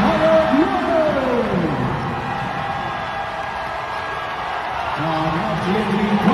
Howard Lowe. Now,